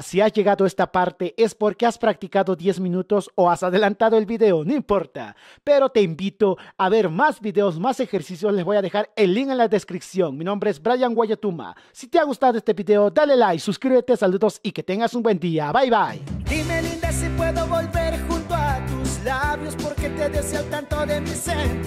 Si has llegado a esta parte es porque has practicado 10 minutos o has adelantado el video, no importa. Pero te invito a ver más videos, más ejercicios, les voy a dejar el link en la descripción. Mi nombre es Brian Guayatuma. Si te ha gustado este video, dale like, suscríbete, saludos y que tengas un buen día. Bye bye. Dime linda si puedo volver junto a tus labios porque te deseo tanto de mi sentir.